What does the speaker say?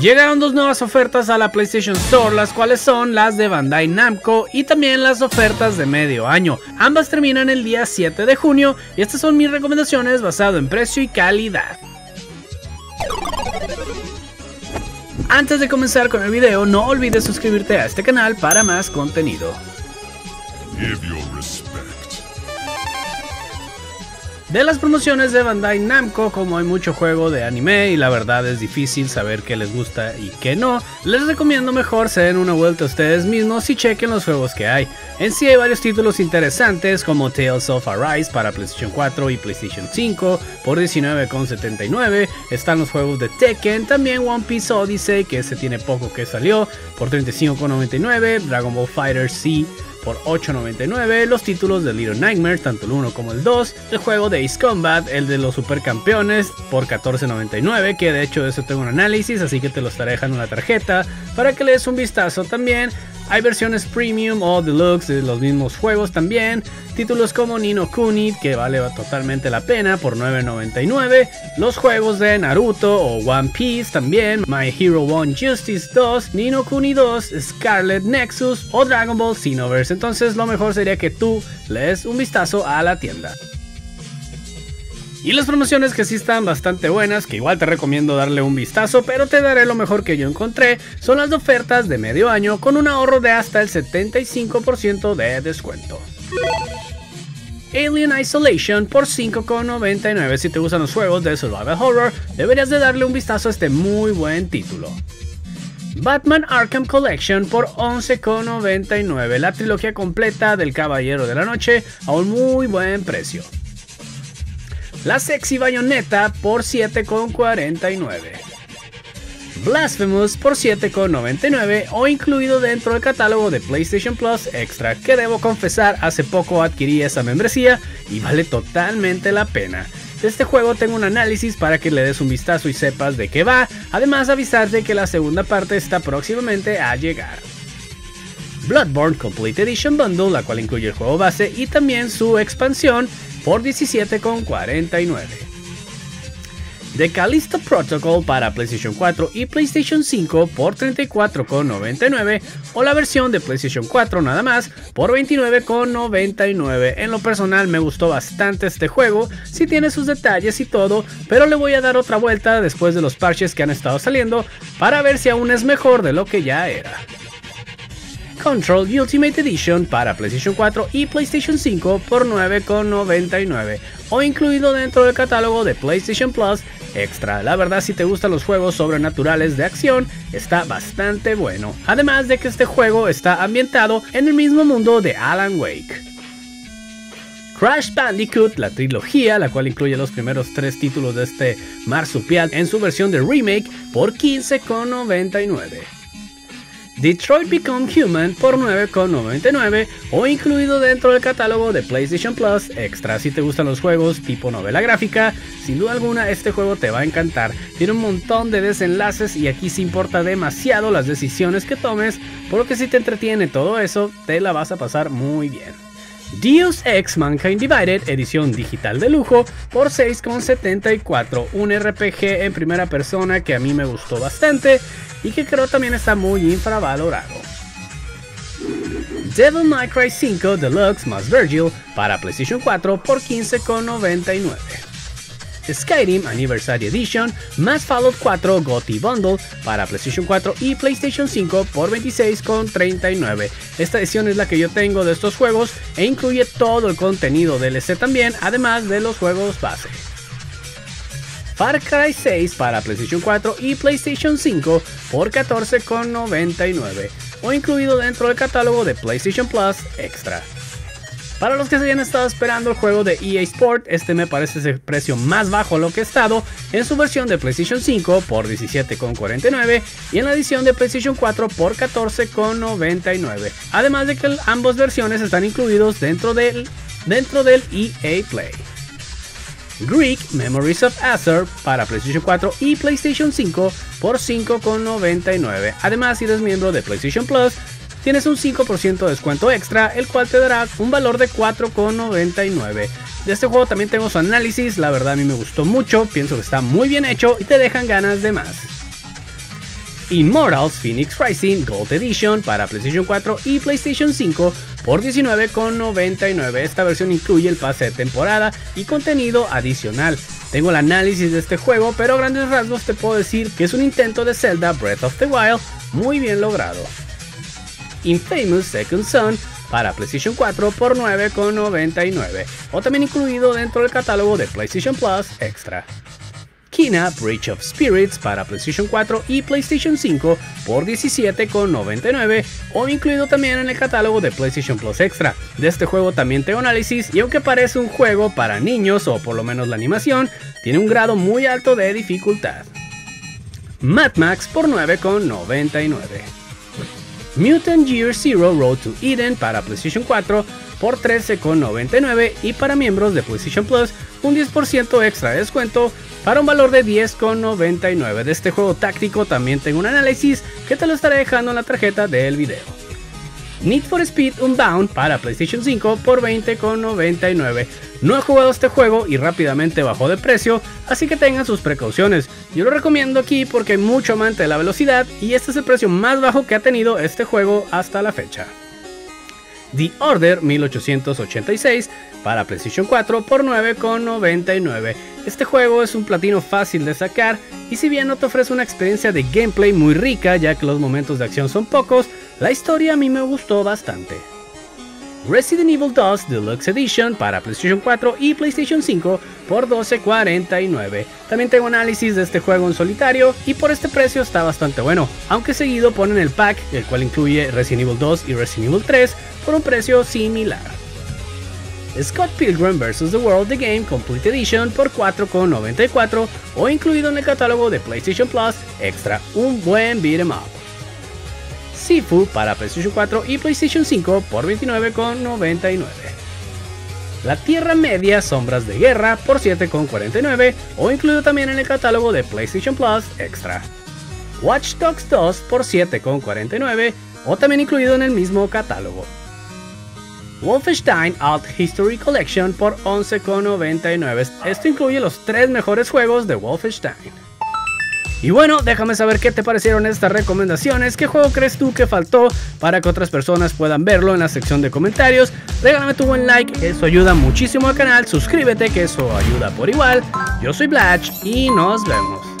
Llegaron dos nuevas ofertas a la PlayStation Store, las cuales son las de Bandai Namco y también las ofertas de medio año. Ambas terminan el día 7 de junio y estas son mis recomendaciones basado en precio y calidad. Antes de comenzar con el video, no olvides suscribirte a este canal para más contenido. De las promociones de Bandai Namco, como hay mucho juego de anime y la verdad es difícil saber qué les gusta y qué no, les recomiendo mejor se den una vuelta a ustedes mismos y chequen los juegos que hay. En sí hay varios títulos interesantes como Tales of Arise para PlayStation 4 y PlayStation 5 por 19,79, están los juegos de Tekken, también One Piece Odyssey que ese tiene poco que salió por 35,99, Dragon Ball Fighter C por 8.99, los títulos de Little Nightmare, tanto el 1 como el 2, el juego de Ace Combat, el de los supercampeones por 14.99, que de hecho de eso tengo un análisis, así que te lo estaré dejando en la tarjeta para que le des un vistazo también. Hay versiones premium o deluxe de los mismos juegos también. Títulos como Nino Kuni, que vale totalmente la pena por 9.99. Los juegos de Naruto o One Piece también. My Hero One Justice 2, Nino Kuni 2, Scarlet Nexus o Dragon Ball Xenoverse. Entonces lo mejor sería que tú le des un vistazo a la tienda. Y las promociones que sí están bastante buenas, que igual te recomiendo darle un vistazo, pero te daré lo mejor que yo encontré, son las ofertas de medio año con un ahorro de hasta el 75% de descuento. Alien Isolation por 5,99 si te gustan los juegos de survival horror, deberías de darle un vistazo a este muy buen título. Batman Arkham Collection por 11,99, la trilogía completa del Caballero de la Noche a un muy buen precio. La Sexy Bayonetta por 7,49. Blasphemous por 7,99 o incluido dentro del catálogo de PlayStation Plus Extra, que debo confesar hace poco adquirí esa membresía y vale totalmente la pena. De este juego tengo un análisis para que le des un vistazo y sepas de qué va, además avisarte que la segunda parte está próximamente a llegar. Bloodborne Complete Edition Bundle, la cual incluye el juego base y también su expansión, por 17,49. The Callisto Protocol para PlayStation 4 y PlayStation 5 por 34,99 o la versión de PlayStation 4 nada más por 29,99. En lo personal me gustó bastante este juego, si tiene sus detalles y todo, pero le voy a dar otra vuelta después de los parches que han estado saliendo para ver si aún es mejor de lo que ya era. Control Ultimate Edition para PlayStation 4 y PlayStation 5 por 9,99 o incluido dentro del catálogo de PlayStation Plus Extra. La verdad si te gustan los juegos sobrenaturales de acción está bastante bueno, además de que este juego está ambientado en el mismo mundo de Alan Wake. Crash Bandicoot, la trilogía, la cual incluye los primeros tres títulos de este marsupial en su versión de remake por 15,99. Detroit Become Human por 9,99 o incluido dentro del catálogo de PlayStation Plus Extra. Si te gustan los juegos tipo novela gráfica, sin duda alguna este juego te va a encantar. Tiene un montón de desenlaces y aquí se importa demasiado las decisiones que tomes, por lo que si te entretiene todo eso, te la vas a pasar muy bien. Deus Ex Mankind Divided, edición digital de lujo, por 6,74, un RPG en primera persona que a mí me gustó bastante y que creo también está muy infravalorado. Devil May Cry 5 Deluxe más Virgil para PlayStation 4 por 15,99. Skyrim Anniversary Edition más Fallout 4 GOTY Bundle para PlayStation 4 y PlayStation 5 por 26,39. Esta edición es la que yo tengo de estos juegos e incluye todo el contenido DLC también, además de los juegos base. Far Cry 6 para PlayStation 4 y PlayStation 5 por 14,99 o incluido dentro del catálogo de PlayStation Plus Extra. Para los que se hayan estado esperando el juego de EA Sport, este me parece el precio más bajo a lo que he estado en su versión de PlayStation 5 por 17,49 y en la edición de PlayStation 4 por 14,99. Además de que ambas versiones están incluidos dentro del, dentro del EA Play. Greek Memories of Azure para PlayStation 4 y PlayStation 5 por 5,99. Además, si eres miembro de PlayStation Plus, tienes un 5% de descuento extra, el cual te dará un valor de 4,99. De este juego también tengo su análisis, la verdad a mí me gustó mucho, pienso que está muy bien hecho y te dejan ganas de más. Immortals Phoenix Rising Gold Edition para PlayStation 4 y PlayStation 5 por $19,99. Esta versión incluye el pase de temporada y contenido adicional. Tengo el análisis de este juego, pero a grandes rasgos te puedo decir que es un intento de Zelda Breath of the Wild muy bien logrado. Infamous Second Son para PlayStation 4 por $9,99 o también incluido dentro del catálogo de PlayStation Plus Extra. Kina Breach of Spirits para PlayStation 4 y PlayStation 5 por $17,99 o incluido también en el catálogo de PlayStation Plus Extra. De este juego también tengo análisis y aunque parece un juego para niños o por lo menos la animación, tiene un grado muy alto de dificultad. Mad Max por $9,99. Mutant Year Zero Road to Eden para PlayStation 4 por $13,99 y para miembros de PlayStation Plus un 10% extra de descuento para un valor de 10,99 de este juego táctico también tengo un análisis que te lo estaré dejando en la tarjeta del video. Need for Speed Unbound para PlayStation 5 por 20,99. No he jugado este juego y rápidamente bajó de precio, así que tengan sus precauciones. Yo lo recomiendo aquí porque hay mucho amante de la velocidad y este es el precio más bajo que ha tenido este juego hasta la fecha. The Order 1886 para PlayStation 4 por 9,99. Este juego es un platino fácil de sacar y si bien no te ofrece una experiencia de gameplay muy rica ya que los momentos de acción son pocos, la historia a mí me gustó bastante. Resident Evil 2 Deluxe Edition para PlayStation 4 y PlayStation 5 por 12.49. También tengo análisis de este juego en solitario y por este precio está bastante bueno, aunque seguido ponen el pack, el cual incluye Resident Evil 2 y Resident Evil 3 por un precio similar. Scott Pilgrim vs. The World The Game Complete Edition por 4,94 o incluido en el catálogo de PlayStation Plus Extra, un buen beat'em up. Sifu para PlayStation 4 y PlayStation 5 por 29,99. La Tierra Media Sombras de Guerra por 7,49 o incluido también en el catálogo de PlayStation Plus Extra. Watch Dogs 2 por 7,49 o también incluido en el mismo catálogo. Wolfenstein Alt History Collection por 11,99. Esto incluye los tres mejores juegos de Wolfenstein. Y bueno, déjame saber qué te parecieron estas recomendaciones, qué juego crees tú que faltó para que otras personas puedan verlo en la sección de comentarios. Regálame tu buen like, eso ayuda muchísimo al canal, suscríbete que eso ayuda por igual. Yo soy Blatch y nos vemos.